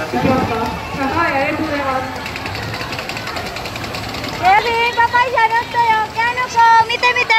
はい、ありがとうございます。 Eric, papay, shoutout sa'yo. Kano ko, mite-mite,